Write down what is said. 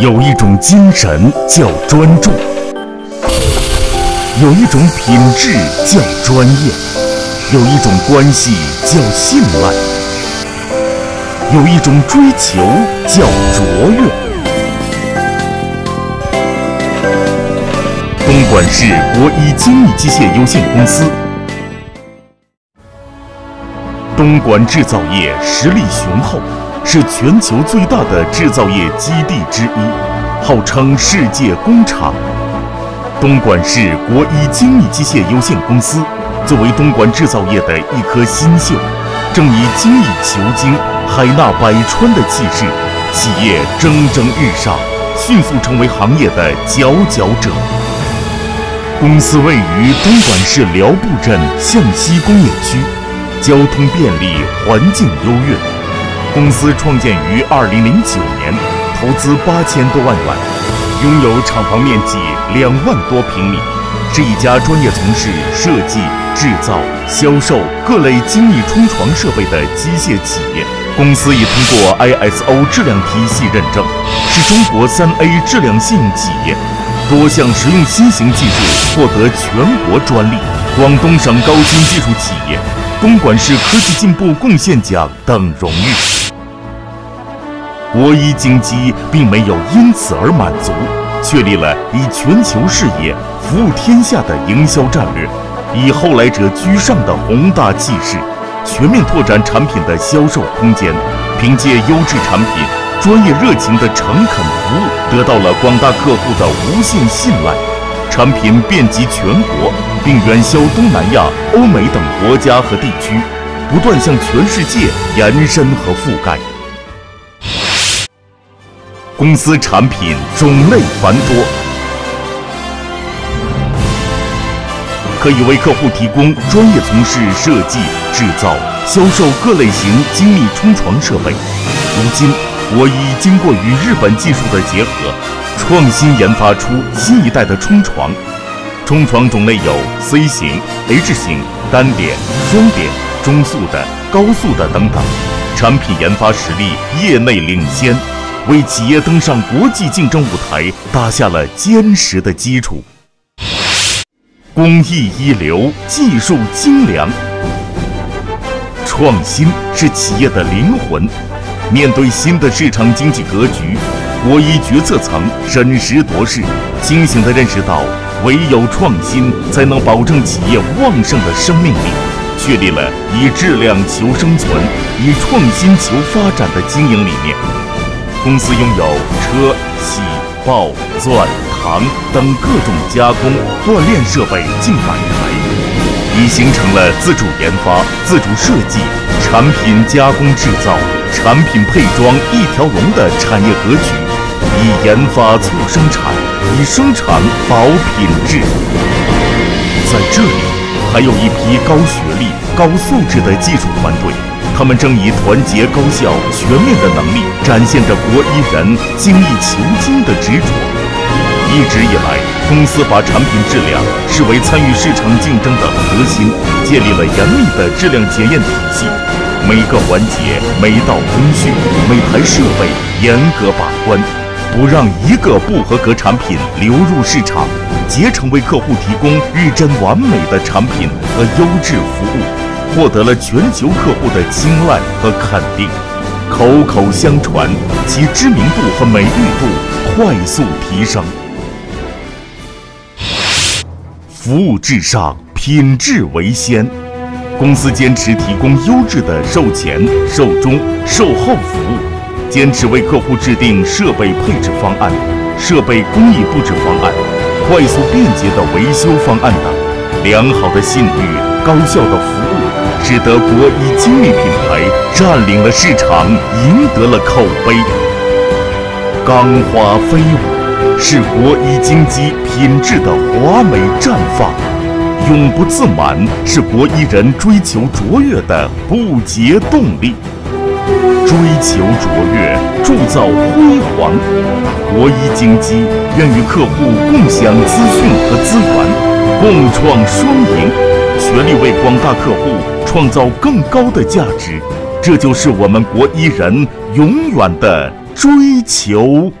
有一种精神叫专注，有一种品质叫专业，有一种关系叫信赖，有一种追求叫卓越。东莞市国一精密机械有限公司，东莞制造业实力雄厚。是全球最大的制造业基地之一，号称世界工厂。东莞市国一精密机械有限公司作为东莞制造业的一颗新秀，正以精益求精、海纳百川的气势，企业蒸蒸日上，迅速成为行业的佼佼者。公司位于东莞市寮步镇向西工业区，交通便利，环境优越。公司创建于二零零九年，投资八千多万元，拥有厂房面积两万多平米，是一家专业从事设计、制造、销售各类精密冲床设备的机械企业。公司已通过 ISO 质量体系认证，是中国三 A 质量信用企业，多项实用新型技术获得全国专利，广东省高新技术企业、东莞市科技进步贡献奖等荣誉。国一精机并没有因此而满足，确立了以全球视野服务天下的营销战略，以后来者居上的宏大气势，全面拓展产品的销售空间，凭借优质产品、专业热情的诚恳服务，得到了广大客户的无限信赖，产品遍及全国，并远销东南亚、欧美等国家和地区，不断向全世界延伸和覆盖。公司产品种类繁多，可以为客户提供专业从事设计、制造、销售各类型精密冲床设备。如今，我已经过与日本技术的结合，创新研发出新一代的冲床。冲床种类有 C 型、H 型、单点、双点、中速的、高速的等等，产品研发实力业内领先。为企业登上国际竞争舞台打下了坚实的基础。工艺一流，技术精良，创新是企业的灵魂。面对新的市场经济格局，国一决策层审时度势，清醒地认识到，唯有创新才能保证企业旺盛的生命力，确立了以质量求生存、以创新求发展的经营理念。公司拥有车、洗、爆、钻、镗等各种加工、锻炼设备近百台，已形成了自主研发、自主设计、产品加工制造、产品配装一条龙的产业格局。以研发促生产，以生产保品质。在这里，还有一批高学历、高素质的技术团队。他们正以团结、高效、全面的能力，展现着国医人精益求精的执着。一直以来，公司把产品质量视为参与市场竞争的核心，建立了严密的质量检验体系，每个环节、每道工序、每台设备严格把关，不让一个不合格产品流入市场，竭诚为客户提供日臻完美的产品和优质服务。获得了全球客户的青睐和肯定，口口相传，其知名度和美誉度快速提升。服务至上，品质为先，公司坚持提供优质的售前、售中、售后服务，坚持为客户制定设备配置方案、设备工艺布置方案、快速便捷的维修方案等，良好的信誉、高效的服务。使得国一精密品牌占领了市场，赢得了口碑。钢花飞舞，是国一精机品质的华美绽放；永不自满，是国一人追求卓越的不竭动力。追求卓越，铸造辉煌。国一精机愿与客户共享资讯和资源，共创双赢，全力为广大客户。创造更高的价值，这就是我们国医人永远的追求。